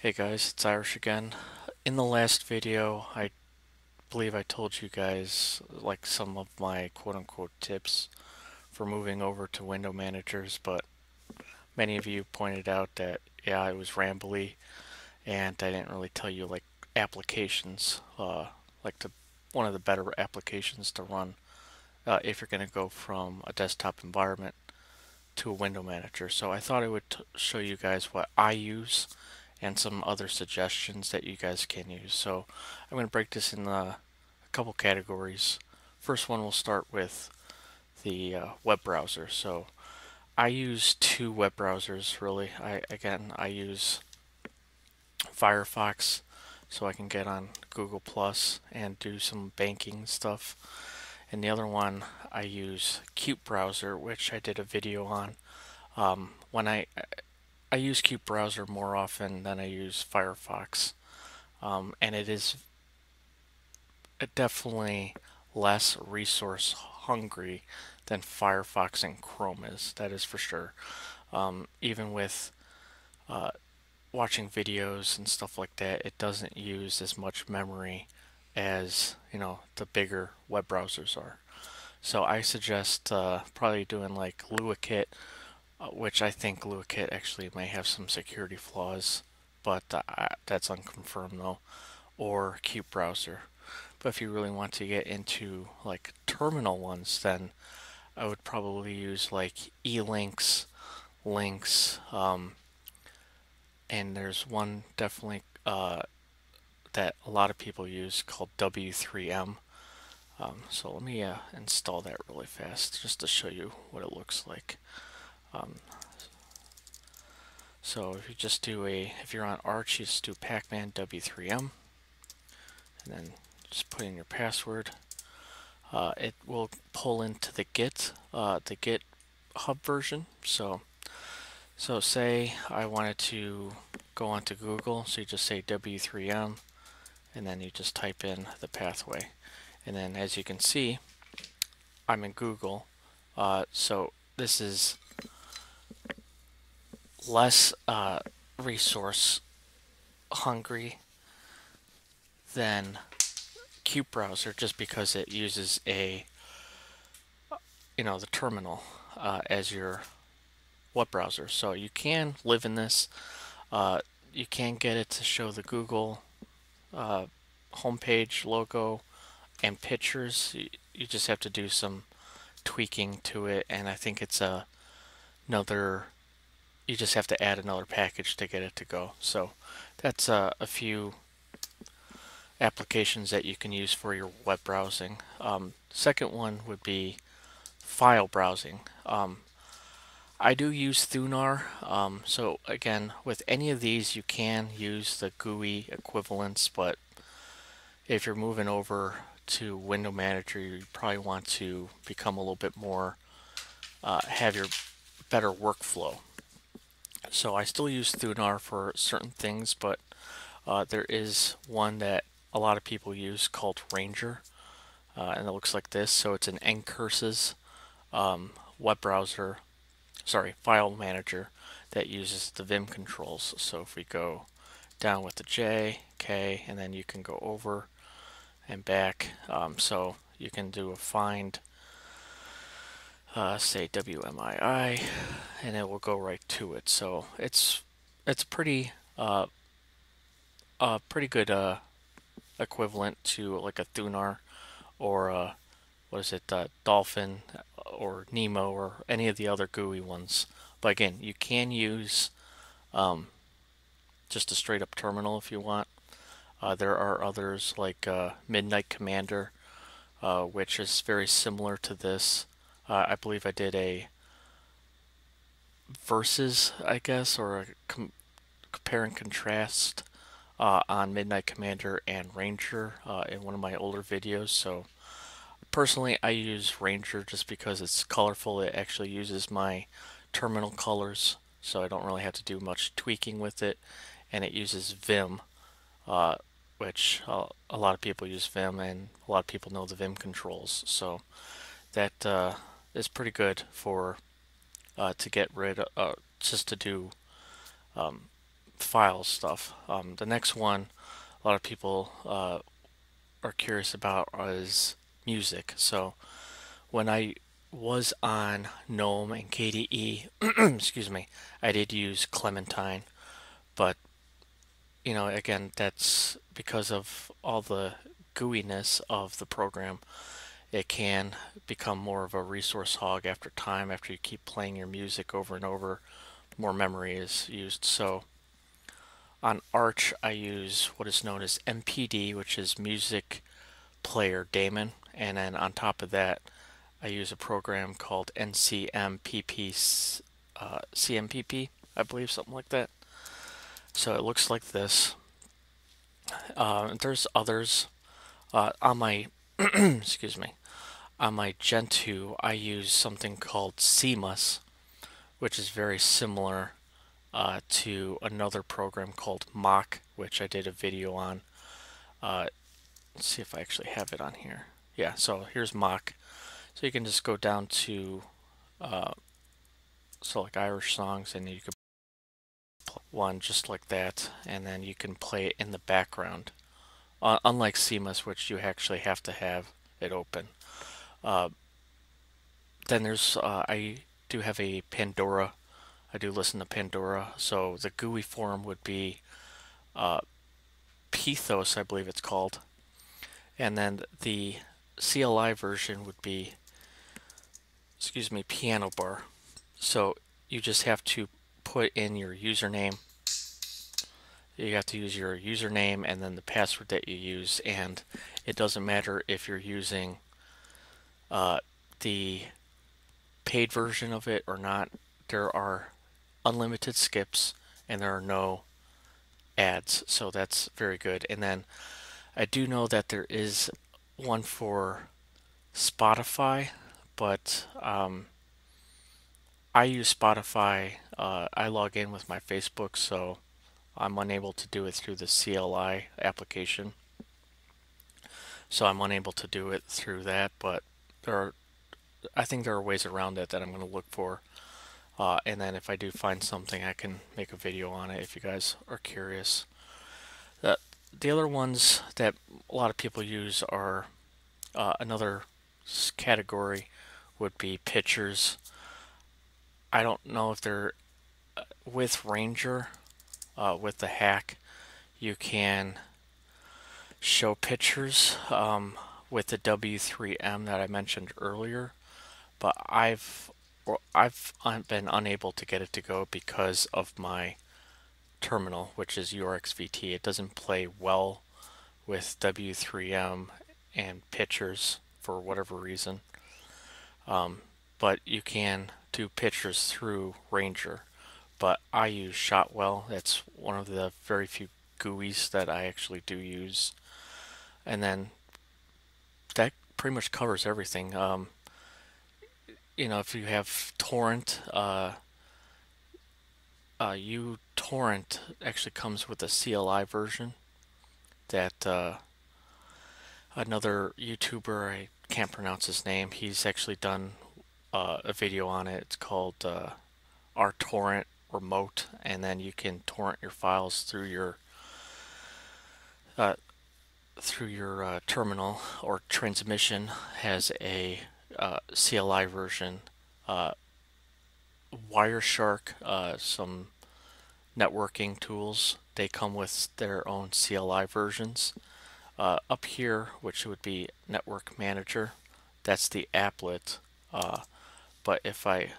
Hey guys, it's Irish again. In the last video, I believe I told you guys like some of my quote-unquote tips for moving over to window managers, but many of you pointed out that yeah, I was rambly and I didn't really tell you like applications, uh, like the one of the better applications to run uh, if you're going to go from a desktop environment to a window manager. So I thought I would show you guys what I use and some other suggestions that you guys can use. So I'm going to break this in a couple categories. First one we'll start with the uh, web browser. So I use two web browsers really. I again I use Firefox so I can get on Google Plus and do some banking stuff. And the other one I use qutebrowser, which I did a video on. Um, when I I use qutebrowser more often than I use Firefox, um, and it is definitely less resource hungry than Firefox and Chrome is. That is for sure. Um, even with uh, watching videos and stuff like that, it doesn't use as much memory as you know the bigger web browsers are. So I suggest uh, probably doing like LuaKit uh, which I think LuaKit actually may have some security flaws, but uh, that's unconfirmed though, or qutebrowser. But if you really want to get into like terminal ones, then I would probably use like elinks, links, um, and there's one definitely uh, that a lot of people use called W3M. Um, so let me uh, install that really fast just to show you what it looks like. Um, so if you just do a, if you're on Arch, you just do pacman w3m, and then just put in your password. Uh, it will pull into the Git, uh, the Git hub version. So, so say I wanted to go onto Google, so you just say w3m, and then you just type in the pathway. And then as you can see, I'm in Google. Uh, so this is less uh, resource hungry than qutebrowser just because it uses a you know the terminal uh, as your web browser. So you can live in this. Uh, you can get it to show the Google uh, homepage logo and pictures. You just have to do some tweaking to it and I think it's a another you just have to add another package to get it to go. So that's uh, a few applications that you can use for your web browsing. Um, second one would be file browsing. Um, I do use Thunar, um, so again, with any of these you can use the GUI equivalents, but if you're moving over to Window Manager, you probably want to become a little bit more, uh, have your better workflow. So I still use Thunar for certain things, but uh, there is one that a lot of people use called Ranger, uh, and it looks like this. So it's an ncurses um, web browser, sorry, file manager that uses the Vim controls. So if we go down with the J, K, and then you can go over and back. Um, so you can do a find uh, say WMII, and it will go right to it. So it's it's pretty uh, uh pretty good uh, equivalent to like a Thunar or uh, what is it, uh, Dolphin or Nemo or any of the other GUI ones. But again, you can use um, just a straight up terminal if you want. Uh, there are others like uh, Midnight Commander, uh, which is very similar to this. Uh, I believe I did a versus, I guess, or a com compare and contrast uh, on Midnight Commander and Ranger uh, in one of my older videos. So personally, I use Ranger just because it's colorful. It actually uses my terminal colors, so I don't really have to do much tweaking with it. And it uses Vim, uh, which uh, a lot of people use Vim, and a lot of people know the Vim controls. So that uh, is pretty good for uh, to get rid of uh, just to do um, file stuff. Um, the next one, a lot of people uh, are curious about is music. So when I was on GNOME and KDE, excuse me, I did use Clementine, but you know, again, that's because of all the gooiness of the program. It can become more of a resource hog after time, after you keep playing your music over and over, more memory is used. So on Arch, I use what is known as MPD, which is Music Player Daemon, and then on top of that, I use a program called NCMPP, uh, CMPP, I believe, something like that. So it looks like this. Uh, there's others. Uh, on my, excuse me, on my Gentoo, I use something called CMUS, which is very similar uh, to another program called MOC, which I did a video on. Uh, let's see if I actually have it on here. Yeah, so here's MOC. So you can just go down to uh, select Irish songs and you could one just like that and then you can play it in the background uh, unlike CMUS which you actually have to have it open uh, then there's uh, I do have a Pandora. I do listen to Pandora. So the GUI form would be uh, Pithos I believe it's called. And then the CLI version would be excuse me pianobar. So you just have to put in your username. You have to use your username and then the password that you use. And it doesn't matter if you're using uh, the paid version of it or not. There are unlimited skips and there are no ads so that's very good and then I do know that there is one for Spotify but um, I use Spotify. Uh, I log in with my Facebook, so I'm unable to do it through the CLI application. So I'm unable to do it through that, but there are, I think there are ways around it that I'm going to look for. Uh, and then if I do find something, I can make a video on it if you guys are curious. The, the other ones that a lot of people use are uh, another category would be pictures. I don't know if they're uh, with Ranger, uh, with the hack, you can show pictures um, with the W3M that I mentioned earlier, but I've I've been unable to get it to go because of my terminal, which is URXVT. It doesn't play well with W3M and pictures for whatever reason. Um, but you can do pictures through Ranger. But I use Shotwell. That's one of the very few GUIs that I actually do use. And then that pretty much covers everything. Um, you know, if you have torrent, uh, uh, uTorrent actually comes with a CLI version that uh, another YouTuber, I can't pronounce his name, he's actually done uh, a video on it. It's called uh, rTorrent Remote, and then you can torrent your files through your uh, through your uh, terminal or transmission has a uh, CLI version. Uh, Wireshark, uh, some networking tools, they come with their own CLI versions. Uh, up here, which would be Network Manager, that's the applet. Uh, but if I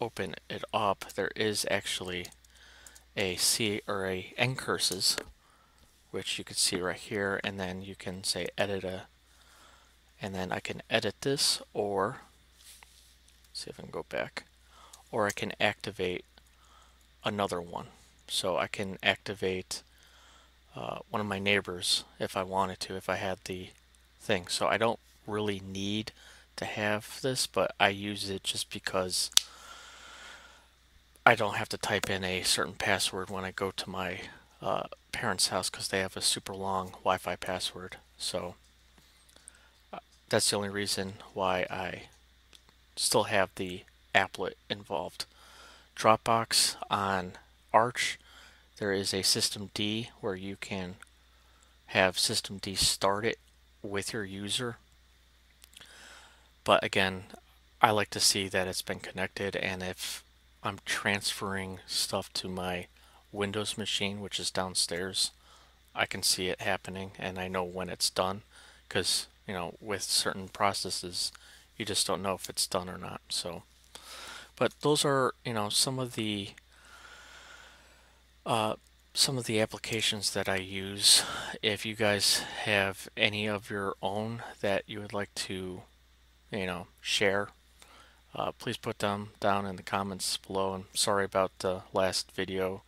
open it up, there is actually a C or a ncurses, which you can see right here, and then you can say edit a, and then I can edit this, or see if I can go back, or I can activate another one. So I can activate uh, one of my neighbors if I wanted to, if I had the thing. So I don't really need to have this, but I use it just because I don't have to type in a certain password when I go to my uh, parents' house because they have a super long Wi-Fi password. So uh, that's the only reason why I still have the applet involved. Dropbox on Arch, there is a systemd where you can have systemd start it with your user. But again, I like to see that it's been connected and if I'm transferring stuff to my Windows machine, which is downstairs, I can see it happening and I know when it's done because, you know, with certain processes, you just don't know if it's done or not. So, but those are, you know, some of the uh, some of the applications that I use. If you guys have any of your own that you would like to, you know, share, uh, please put them down in the comments below. I'm sorry about the last video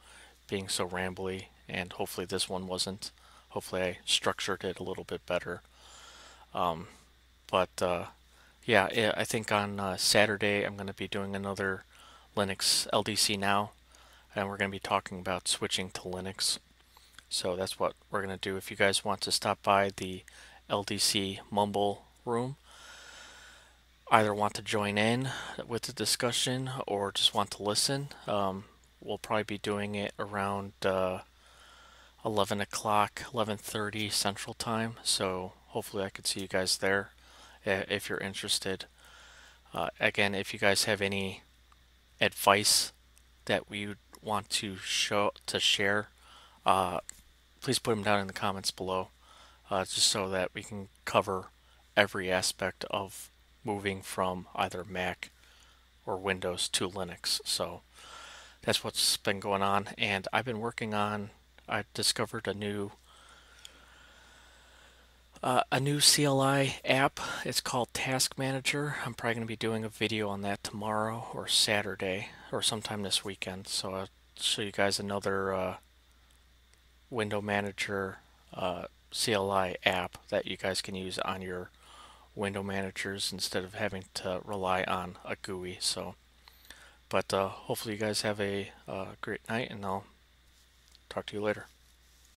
being so rambly, and hopefully this one wasn't. Hopefully I structured it a little bit better. Um, but uh, yeah, I think on uh, Saturday I'm going to be doing another Linux LDC Now and we're going to be talking about switching to Linux. So that's what we're going to do. If you guys want to stop by the LDC Mumble room, either want to join in with the discussion or just want to listen, um, we'll probably be doing it around uh, 11 o'clock, 11.30 Central Time. So hopefully I could see you guys there if you're interested. Uh, again, if you guys have any advice that we want to show to share, uh, please put them down in the comments below, uh, just so that we can cover every aspect of moving from either Mac or Windows to Linux. So that's what's been going on, and I've been working on. I discovered a new uh, a new CLI app. It's called Task Manager. I'm probably going to be doing a video on that tomorrow or Saturday or sometime this weekend. So I'll show you guys another uh, window manager uh, CLI app that you guys can use on your window managers instead of having to rely on a GUI. So, but uh, hopefully you guys have a uh, great night and I'll talk to you later.